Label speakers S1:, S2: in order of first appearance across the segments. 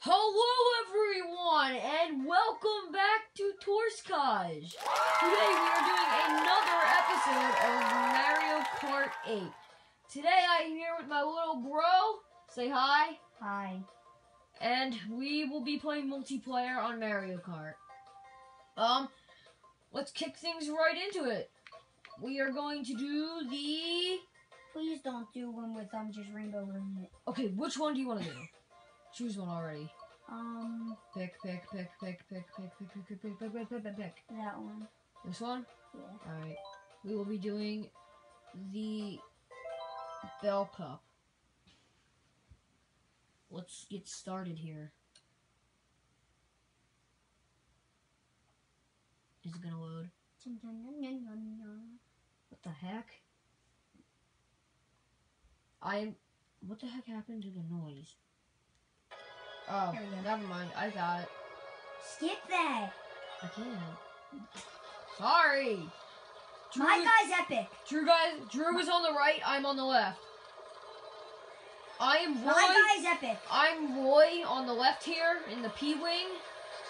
S1: Hello everyone and welcome back to Torscajj. Today we are doing another episode of Mario Kart 8. Today I'm here with my little bro. Say hi.
S2: Hi.
S1: And we will be playing multiplayer on Mario Kart. Um, let's kick things right into it. We are going to do the...
S2: Please don't do one with um just rainbow in it.
S1: Okay, which one do you want to do? Choose one already.
S2: Um,
S1: Pick, pick, pick, pick, pick, pick, pick, pick, pick, pick, pick, pick, pick, pick, pick.
S2: that one.
S1: This one?
S2: Yeah.
S1: Alright. We will be doing the Bell Cup. Let's get started here. Is it gonna load? What the heck? I'm. What the heck happened to the noise? Oh,
S2: There we go.
S1: never mind. I got it.
S2: Skip that.
S1: I can't. Sorry. Drew,
S2: My guy's epic.
S1: Drew guys. Drew is on the right. I'm on the left. I am Roy.
S2: My guy's epic.
S1: I'm Roy on the left here in the P wing.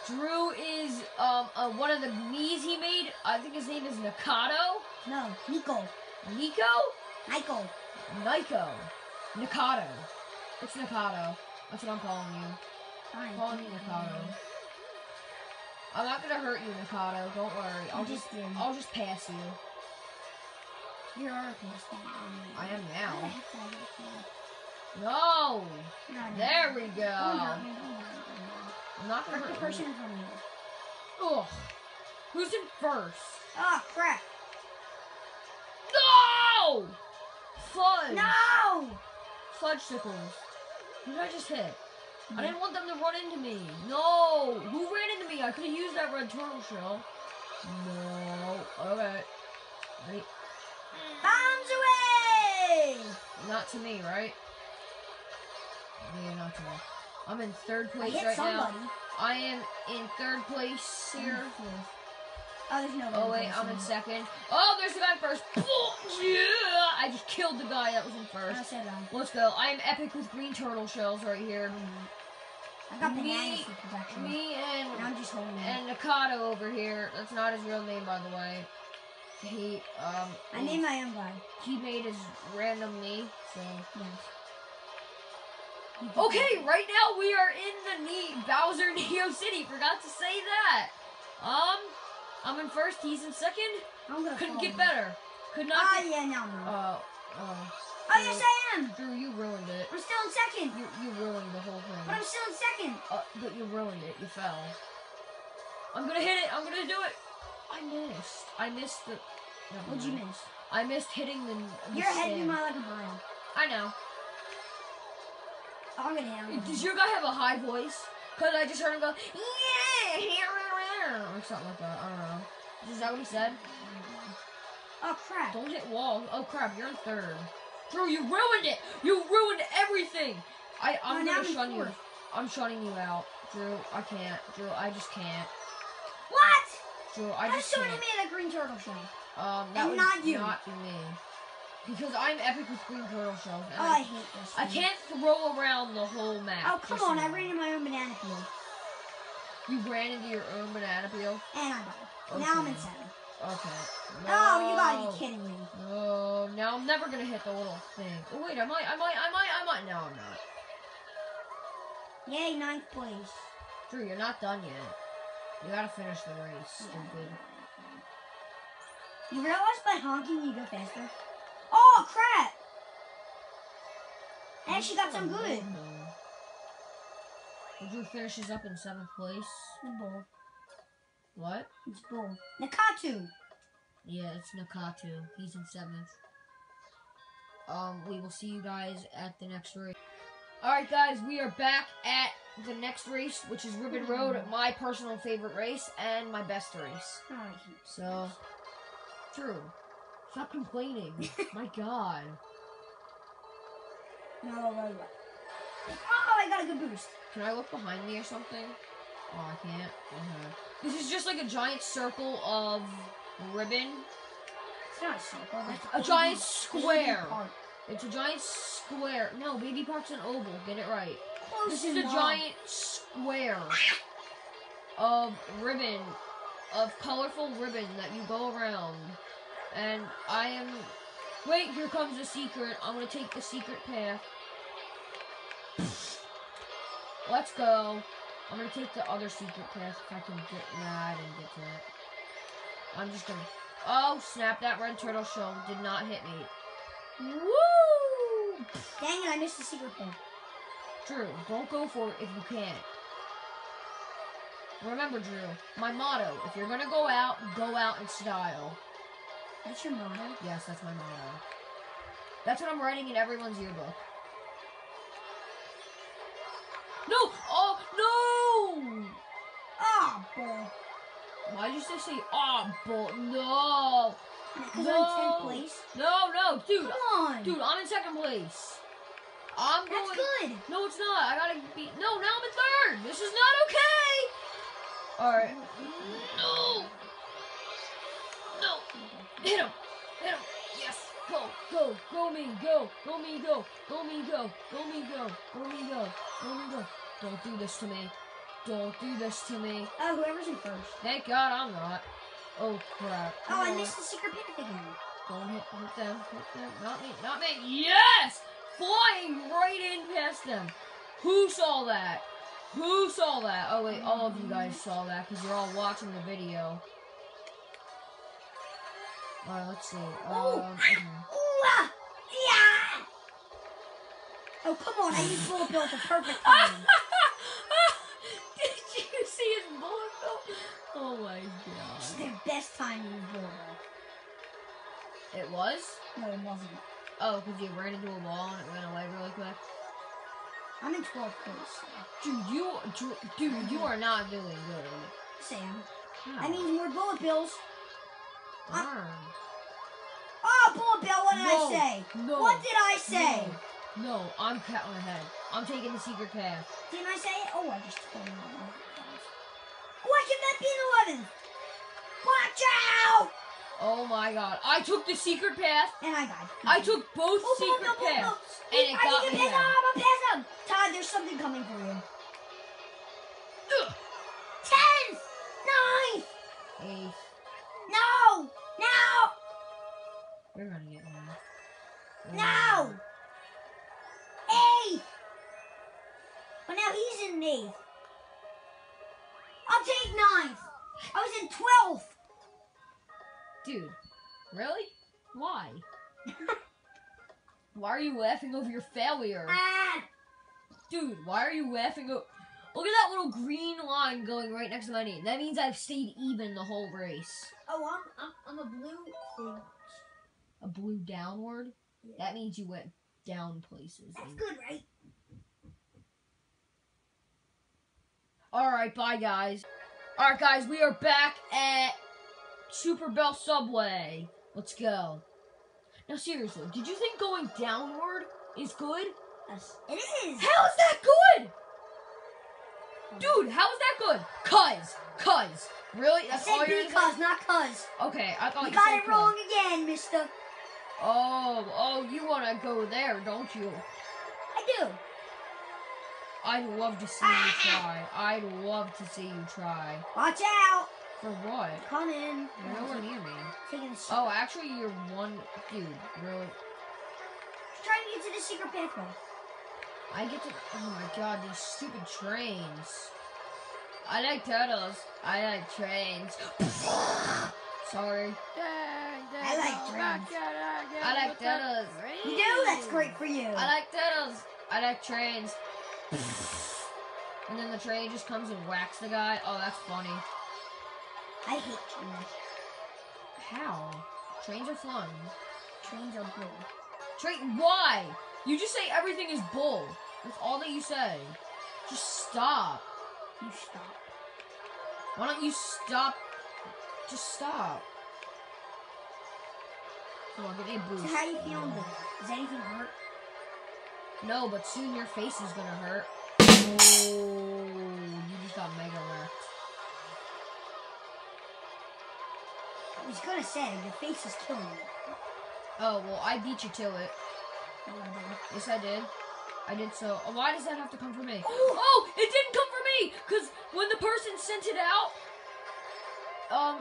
S1: Drew is um uh, one of the knees he made. I think his name is Nakado.
S2: No, Nico.
S1: Nico.
S2: Nico.
S1: Nico. Nikado. It's Nikado. That's what I'm calling you.
S2: Fine.
S1: I'm calling you Nikado. I'm not gonna hurt you, Nikado. Don't worry. I'll
S2: You
S1: just
S2: did.
S1: I'll just pass you.
S2: You're our person.
S1: I am now.
S2: How the heck did I get that?
S1: No. There we go.
S2: me.
S1: I'm not gonna
S2: Hurt the person
S1: you.
S2: in front of you.
S1: Ugh. Who's in first?
S2: Oh, crap.
S1: No! Fudge.
S2: No!
S1: Fudge sickles. Who did I just hit?
S2: Hmm.
S1: I didn't want them to run into me. No! Who ran into me? I could have used that red turtle shell. No. Okay. Ready?
S2: Bombs away!
S1: Not to me, right? Yeah, not to me. I'm in third place right
S2: somebody.
S1: now. I am in third place here.
S2: Oh, there's no
S1: Oh wait, I'm in second. Oh, there's the guy first. Yeah! I just killed the guy that was in first. Let's go. I am epic with green turtle shells right here.
S2: I got
S1: Me-
S2: bananas for protection.
S1: Me and
S2: And I'm just holding
S1: and Nakado over here. That's not his real name, by the way. He um
S2: I
S1: he,
S2: named my own guy.
S1: he made his random me. So
S2: Yes.
S1: okay, right now we are in the Ne- Bowser Neo City. Forgot to say that. Um, I'm in first. He's in second.
S2: I'm gonna
S1: Couldn't get better. Could not
S2: Ah,
S1: get.
S2: yeah, no, no.
S1: Oh, oh.
S2: oh, yes, I am.
S1: Drew, you ruined it.
S2: I'm still in second.
S1: You you ruined the whole thing. But.
S2: I'm still in second.
S1: Uh, but you ruined it. You fell. I'm gonna hit it. I'm gonna do it. I missed. I missed the.
S2: What'd you miss?
S1: I missed hitting the. the
S2: You're of me like a mile.
S1: I know.
S2: I'm gonna hit him.
S1: Does your guy have a high voice? Cause I just heard him go, yeah, or something like that. I don't know. Is that what he said?
S2: Oh, crap.
S1: Don't hit walls. Oh crap, you're in third. Drew, you ruined it. You ruined everything. I I'm gonna shun you. I'm shunning you out, Drew. I can't, Drew. I just can't,
S2: What?
S1: Drew. I
S2: I
S1: just
S2: showed
S1: can't.
S2: me that green turtle shell.
S1: Um, that
S2: And not you.
S1: not me. Because I'm epic with green turtle shells.
S2: Oh,
S1: I,
S2: I hate this.
S1: I can't throw around the whole map.
S2: Oh, come on. I ran in my own banana peel.
S1: You ran into your own banana peel.
S2: And I died. Now I'm in
S1: Okay.
S2: seven.
S1: Okay.
S2: Oh, you gotta be kidding me.
S1: No, now I'm never gonna hit the little thing. Oh wait, I might, I might, I might, I might. No, I'm not.
S2: Yay, ninth place.
S1: Drew, you're not done yet. You gotta finish the race, stupid.
S2: You realize by honking you go faster? Oh, crap! And she got some good.
S1: Drew finishes up in seventh place.
S2: The bull.
S1: What?
S2: It's bull. Nakatu.
S1: Yeah, it's Nakatu. He's in seventh. Um, we will see you guys at the next race. Alright guys, we are back at the next race, which is Ribbon Road, my personal favorite race, and my best race. So, true. stop complaining. my god.
S2: No, no, no. Oh, I got a good boost.
S1: Can I look behind me or something? Oh, I can't. Okay. This is just like a giant circle of ribbon.
S2: It's not a circle.
S1: A giant
S2: This is a
S1: square. It's a giant square. No, Baby Park's an oval. Get it right.
S2: Close
S1: This is a giant square. of ribbon, of colorful ribbon that you go around. And I am. Wait, here comes the secret. I'm gonna take the secret path. Let's go. I'm gonna take the other secret path if I can get. Nah, and get to it. I'm just gonna. Oh, snap! That red turtle shell did not hit me. Woo!
S2: Dang it, I missed the secret thing.
S1: Drew, don't go for it if you can't. Remember, Drew, my motto: if you're gonna go out, go out in style.
S2: That's your motto.
S1: Yes, that's my motto. That's what I'm writing in everyone's yearbook. No! Oh no!
S2: Ah, bull.
S1: Why'd you just say ah, but no,
S2: Because
S1: No.
S2: I'm in 10th place.
S1: no, no, dude,
S2: Come on.
S1: dude, I'm in second place. I'm
S2: That's
S1: going.
S2: good.
S1: No, it's not. I gotta be. No, now I'm in third. This is not okay. All right. No. No. Hit him. Hit him. Yes. Go. Go. Go me. Go. Go me. Go. Go me. Go. Go me. Go. Go me. Go. Go me. Go. Don't do this to me. Don't do this to me.
S2: Oh, whoever's in first.
S1: Thank God I'm not. Oh crap.
S2: Oh, I
S1: on.
S2: missed the secret path again.
S1: Don't hit, hit them. Hit them. Not me. Not me. Yes! Flying right in past them. Who saw that? Who saw that? Oh wait, all of you guys saw that because you're all watching the video. Alright, let's see.
S2: Oh.
S1: Um, okay.
S2: Yeah. Oh, come on. I used bullet bill at the perfect time.
S1: Oh my
S2: It's
S1: god.
S2: the best time bullet.
S1: It was?
S2: No, it wasn't.
S1: Oh, because you ran into a wall and it went away really quick.
S2: I'm in 12th place.
S1: Dude, you, dude, you mhm. are not doing good.
S2: Sam. I need more bullet bills.
S1: Darn.
S2: Oh, ah, bullet bill, what did
S1: No,
S2: I say?
S1: No.
S2: What did I say?
S1: No, no, I'm counting ahead. I'm taking the secret path.
S2: Didn't I say it? Oh, I just told you. Why be in 11th? Watch out!
S1: Oh my god. I took the secret path.
S2: And I died.
S1: I took both
S2: Oh,
S1: secret
S2: bullet bill.
S1: paths. And it
S2: I
S1: got me there.
S2: up. I'm pass him. Todd, there's something coming for you.
S1: Ugh.
S2: 10th! 9th!
S1: Eighth.
S2: No! No!
S1: We're gonna get there.
S2: No! Eighth! But now he's in eighth. I'll take ninth. I was in twelfth.
S1: Dude, really? Why? why are you laughing over your failure?
S2: Ah!
S1: Dude, why are you laughing over... Look at that little green line going right next to my name. That means I've stayed even the whole race.
S2: Oh, I'm, I'm, I'm a blue thing.
S1: A blue downward?
S2: Yeah.
S1: That means you went down places.
S2: That's good, right?
S1: Alright, bye guys. Alright guys, we are back at Super Bell Subway. Let's go. Now seriously, did you think going downward is good?
S2: Yes. It is.
S1: How is that good? Dude, how is that good? Cuz, cuz. Really?
S2: I
S1: That's all
S2: said
S1: you're
S2: because, not cuz.
S1: Okay, I thought
S2: You
S1: you,
S2: got
S1: said
S2: it
S1: cuz.
S2: wrong again, mister.
S1: Oh, oh, you want to go there, don't you?
S2: I do.
S1: I'd love to see you try. I'd love to see you try.
S2: Watch out.
S1: For what?
S2: Come in.
S1: You're nowhere near me.
S2: Taking a.
S1: Oh, actually, you're one dude. Really?
S2: Trying to get to the secret pathway.
S1: I get to. Oh my god, these stupid trains. I like turtles. I like trains. Sorry.
S2: I like trains.
S1: I like turtles.
S2: You do? That's great for you.
S1: I like turtles. I like trains. And then the train just comes and whacks the guy. Oh, that's funny.
S2: I hate trains.
S1: How? Trains are fun.
S2: Trains are blue.
S1: Train. Why? You just say everything is bull. That's all that you say. Just stop.
S2: You stop.
S1: Why don't you stop? Just stop. Come on, give me a
S2: So
S1: boost.
S2: how you feeling? Does anything hurt?
S1: No, but soon your face is gonna hurt. Oh, you just got mega wrecked.
S2: I was gonna say, your face is killing me.
S1: Oh, well, I beat you to it.
S2: No, I didn't.
S1: Yes, I did. I did so. Oh, why does that have to come from me? Oh, it didn't come from me! Because when the person sent it out, um,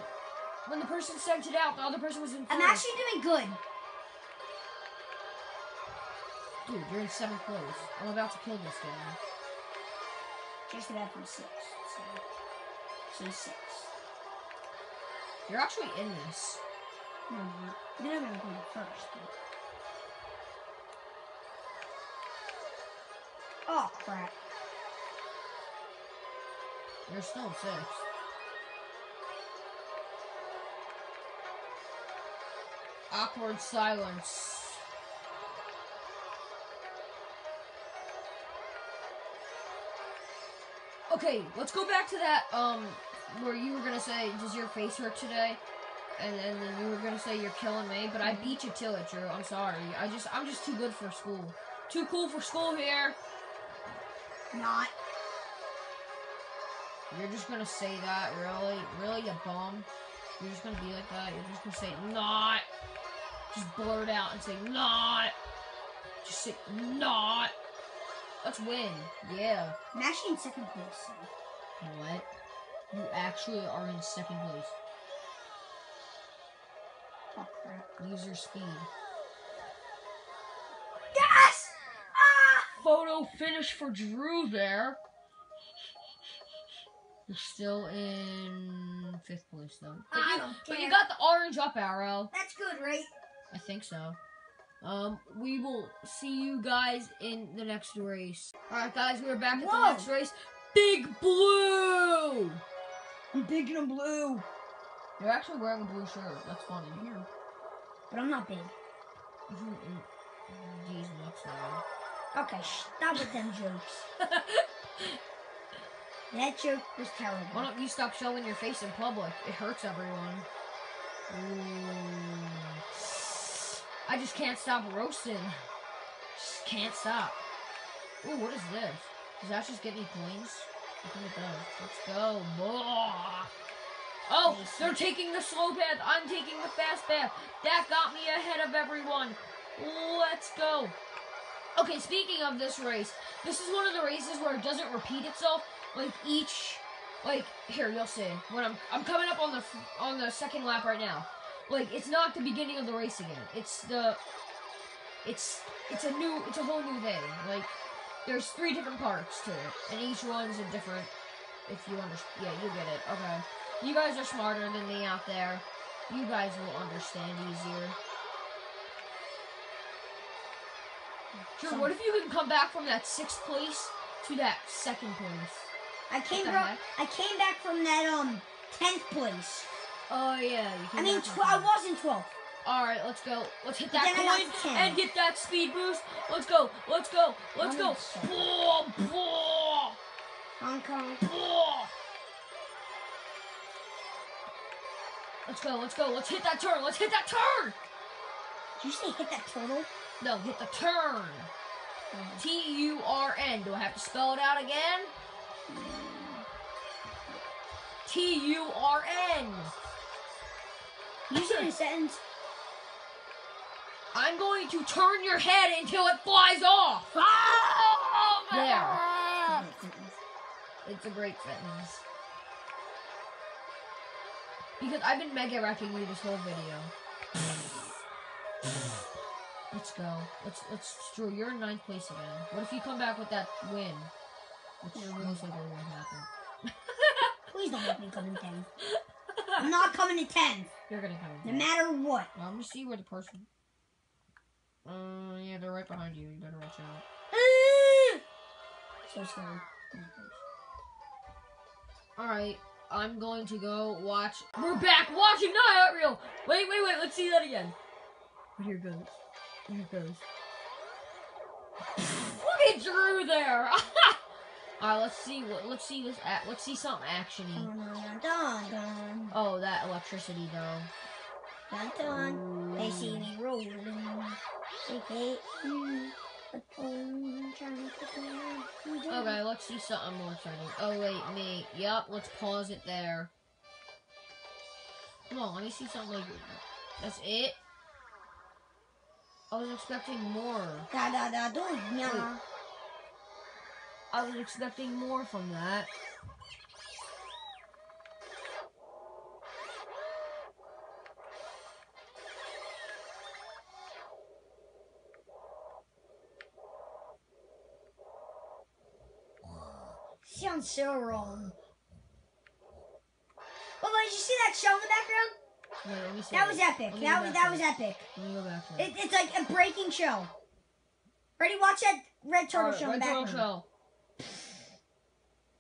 S1: when the person sent it out, the other person was in
S2: I'm actually doing good.
S1: Dude, you're in seventh place. I'm about to kill this guy.
S2: Just about from six. So, so six.
S1: You're actually in this.
S2: No, I'm not. Then I'm gonna go first. But... Oh crap!
S1: You're still in sixth. Awkward silence. Okay, let's go back to that, um, where you were gonna say, does your face hurt today? And, and then you were gonna say you're killing me, but I beat you to it, Drew. I'm sorry. I just, I'm just too good for school. Too cool for school here.
S2: Not.
S1: You're just gonna say that, really? Really, you bum? You're just gonna be like that? You're just gonna say, not! Just blurt out and say, not! Just say, not! Let's win. Yeah.
S2: I'm actually in second place.
S1: What? You actually are in second place.
S2: Oh crap!
S1: Use your speed.
S2: Yes! Ah!
S1: Photo finish for Drew there. You're still in fifth place, though. But
S2: I
S1: you, but you got the orange up arrow.
S2: That's good, right?
S1: I think so. Um, we will see you guys in the next race. Alright, guys, we're back at the next race. Big Blue!
S2: I'm big and blue.
S1: You're actually wearing a blue shirt. That's funny.
S2: I know. But I'm not big.
S1: These nuts now.
S2: Okay, stop with them jokes. That joke was terrible.
S1: Why don't you stop showing your face in public? It hurts everyone. Ooh. I just can't stop roasting. Just can't stop. Ooh, what is this? Does that just get me coins? I think it does. Let's go. Oh, they're taking the slow path. I'm taking the fast path. That got me ahead of everyone. Let's go. Okay, speaking of this race, this is one of the races where it doesn't repeat itself. Like each, like here you'll see when I'm I'm coming up on the on the second lap right now. Like it's not the beginning of the race again. It's the, it's it's a new it's a whole new thing. Like there's three different parts to it, and each one's a different. If you understand, yeah, you get it. Okay, you guys are smarter than me out there. You guys will understand easier. Sure, what if you can come back from that sixth place to that second place?
S2: I came
S1: heck?
S2: I came back from that um tenth place.
S1: Oh yeah, you.
S2: I mean, tw- I was in twelfth.
S1: All right, let's go. Let's hit that
S2: then I got
S1: coin and get that speed boost. Let's go. Let's go. Let's
S2: I'm
S1: go. Blah, blah,
S2: Hong Kong.
S1: blah. Let's go. Let's go. Let's hit that turn. Let's hit that turn.
S2: Did you say hit that turtle?
S1: No, hit the turn. Oh. T U R N. Do I have to spell it out again? Hmm. T U R N.
S2: Use it in a sentence.
S1: I'm going to turn your head until it flies off.
S2: Oh, there. In a.
S1: It's a great sentence. Because I've been mega wrecking you this whole video. Let's go. Let's let's Drew, you're in ninth place again. What if you come back with that win? Which most likely won't happen.
S2: Please don't make me come in tenth. I'm not coming in tenth,
S1: You're gonna come
S2: no matter what.
S1: I'm gonna see where the person. Uh, yeah, they're right behind you. You better watch out.
S2: So sorry.
S1: All right, I'm going to go watch. We're back watching Highlight Reel. Wait, wait, wait. Let's see that again. Here it goes. Here it goes. Look at Drew there. All right, let's see what. Let's see this. At, let's see something actiony.
S2: Oh, dun,
S1: Oh, that electricity though.
S2: dun, dun. They see me rolling. They hate me. But I'm trying to get me out.
S1: Okay, let's see something more exciting. Oh wait, me. Yep, let's pause it there. Come on, let me see something like. That's it. I was expecting more.
S2: Da da da do yeah.
S1: I was expecting more from that.
S2: Sounds so wrong. Oh, did you see that show in the background? That was epic. That was that was epic.
S1: It,
S2: it's like a breaking show. Ready? Watch that red turtle
S1: right,
S2: red in the background.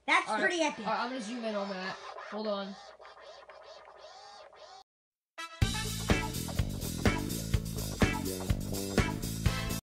S2: That's
S1: All
S2: pretty right. epic.
S1: All right, I'm gonna zoom in on that. Hold on.